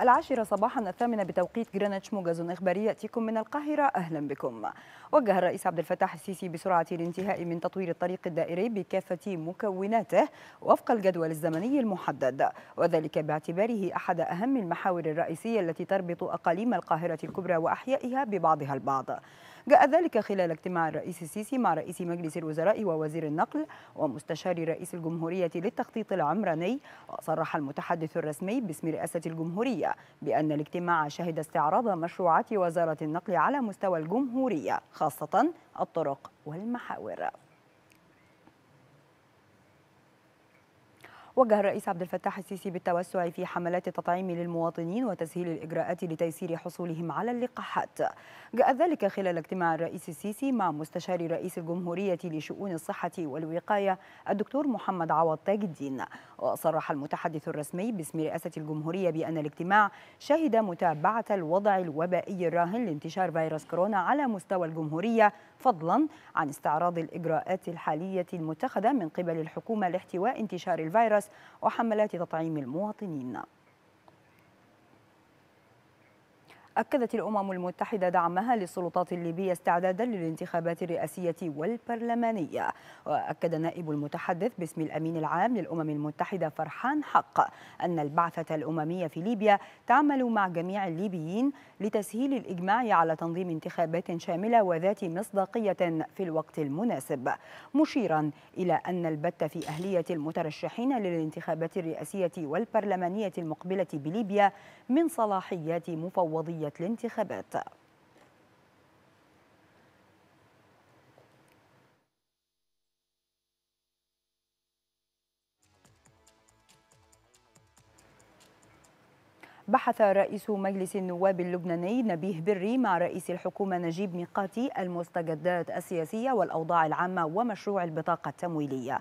العاشرة صباحا الثامنة بتوقيت جرينتش موجز إخباري يأتيكم من القاهرة. أهلا بكم. وجه الرئيس عبد الفتاح السيسي بسرعة الانتهاء من تطوير الطريق الدائري بكافة مكوناته وفق الجدول الزمني المحدد وذلك باعتباره أحد أهم المحاور الرئيسية التي تربط أقاليم القاهرة الكبرى وأحيائها ببعضها البعض. جاء ذلك خلال اجتماع الرئيس السيسي مع رئيس مجلس الوزراء ووزير النقل ومستشار رئيس الجمهورية للتخطيط العمراني وصرح المتحدث الرسمي باسم رئاسة الجمهورية بأن الاجتماع شهد استعراض مشروعات وزارة النقل على مستوى الجمهورية خاصة الطرق والمحاور. وجه الرئيس عبد الفتاح السيسي بالتوسع في حملات التطعيم للمواطنين وتسهيل الإجراءات لتيسير حصولهم على اللقاحات. جاء ذلك خلال اجتماع الرئيس السيسي مع مستشار رئيس الجمهورية لشؤون الصحة والوقاية الدكتور محمد عوض تاج الدين. وصرح المتحدث الرسمي باسم رئاسة الجمهورية بأن الاجتماع شهد متابعة الوضع الوبائي الراهن لانتشار فيروس كورونا على مستوى الجمهورية فضلا عن استعراض الإجراءات الحالية المتخذة من قبل الحكومة لاحتواء انتشار الفيروس وحملات تطعيم المواطنين. أكدت الأمم المتحدة دعمها للسلطات الليبية استعدادا للانتخابات الرئاسية والبرلمانية. وأكد نائب المتحدث باسم الأمين العام للأمم المتحدة فرحان حق أن البعثة الأممية في ليبيا تعمل مع جميع الليبيين لتسهيل الإجماع على تنظيم انتخابات شاملة وذات مصداقية في الوقت المناسب. مشيرا إلى أن البت في أهلية المترشحين للانتخابات الرئاسية والبرلمانية المقبلة بليبيا من صلاحيات مفوضية الانتخابات. بحث رئيس مجلس النواب اللبناني نبيه بري مع رئيس الحكومة نجيب ميقاتي المستجدات السياسية والأوضاع العامة ومشروع البطاقة التمويلية.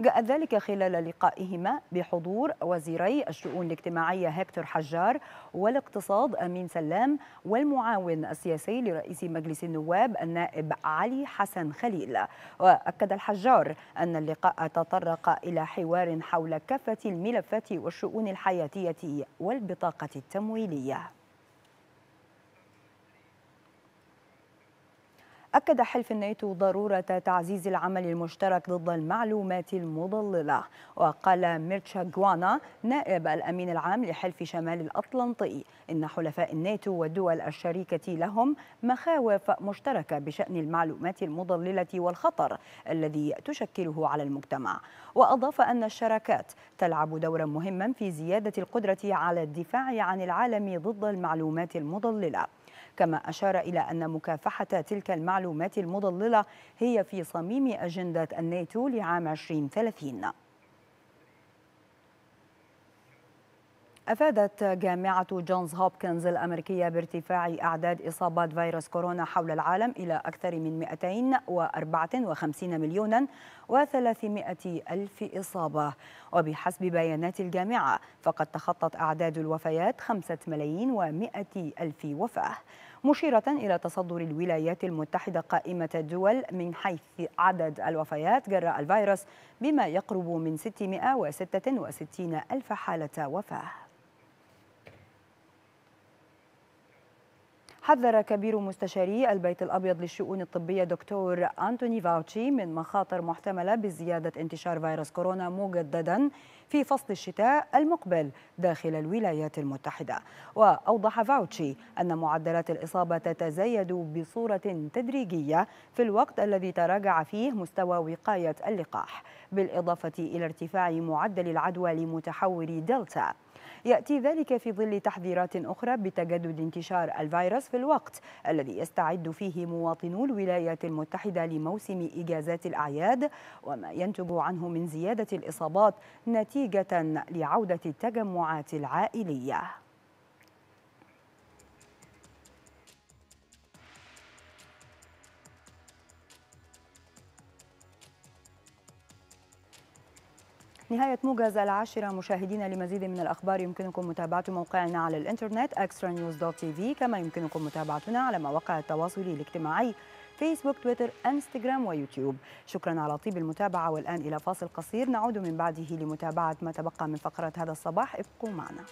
جاء ذلك خلال لقائهما بحضور وزيري الشؤون الاجتماعية هكتور حجار والاقتصاد أمين سلام والمعاون السياسي لرئيس مجلس النواب النائب علي حسن خليل. وأكد الحجار أن اللقاء تطرق إلى حوار حول كافة الملفات والشؤون الحياتية والبطاقة التمويلية. أكد حلف الناتو ضرورة تعزيز العمل المشترك ضد المعلومات المضللة. وقال ميرتشا جوانا نائب الأمين العام لحلف شمال الأطلنطي إن حلفاء الناتو والدول الشريكة لهم مخاوف مشتركة بشأن المعلومات المضللة والخطر الذي تشكله على المجتمع. وأضاف أن الشراكات تلعب دورا مهما في زيادة القدرة على الدفاع عن العالم ضد المعلومات المضللة. كما أشار إلى أن مكافحة تلك المعلومات المضللة هي في صميم أجندة الناتو لعام 2030 أفادت جامعة جونز هوبكنز الأمريكية بارتفاع أعداد إصابات فيروس كورونا حول العالم إلى أكثر من 254 مليون و300 ألف إصابة. وبحسب بيانات الجامعة فقد تخطت أعداد الوفيات 5 ملايين و100 ألف وفاة. مشيرة إلى تصدر الولايات المتحدة قائمة الدول من حيث عدد الوفيات جراء الفيروس بما يقرب من 666 ألف حالة وفاة. حذر كبير مستشاري البيت الأبيض للشؤون الطبية دكتور أنتوني فاوتشي من مخاطر محتملة بزيادة انتشار فيروس كورونا مجددا في فصل الشتاء المقبل داخل الولايات المتحدة. وأوضح فاوتشي أن معدلات الإصابة تتزايد بصورة تدريجية في الوقت الذي تراجع فيه مستوى وقاية اللقاح بالإضافة إلى ارتفاع معدل العدوى لمتحور دلتا. يأتي ذلك في ظل تحذيرات أخرى بتجدد انتشار الفيروس في الوقت الذي يستعد فيه مواطنو الولايات المتحدة لموسم إجازات الأعياد وما ينتج عنه من زيادة الإصابات نتيجة لعودة التجمعات العائلية. نهاية موجز العاشرة مشاهدينا لمزيد من الأخبار يمكنكم متابعة موقعنا على الإنترنت extranews.tv كما يمكنكم متابعتنا على مواقع التواصل الاجتماعي. فيسبوك تويتر إنستغرام ويوتيوب. شكرا على طيب المتابعة والآن إلى فاصل قصير. نعود من بعده لمتابعة ما تبقى من فقرات هذا الصباح. ابقوا معنا.